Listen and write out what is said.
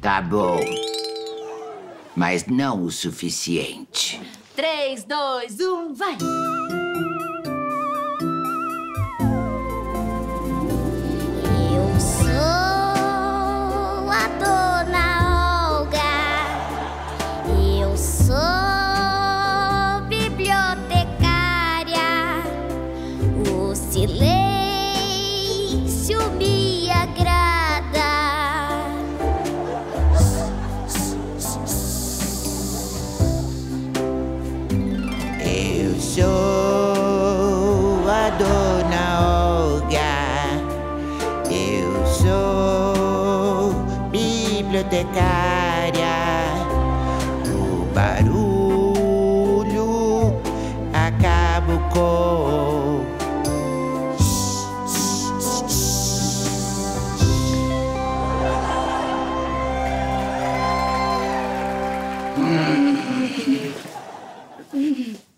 Tá bom. Mas não o suficiente. Três, dois, um, vai! Eu sou a dona Olga. Eu sou bibliotecária. O silêncio me agrada. Dona Olga. Eu sou bibliotecária. O barulho acabo com.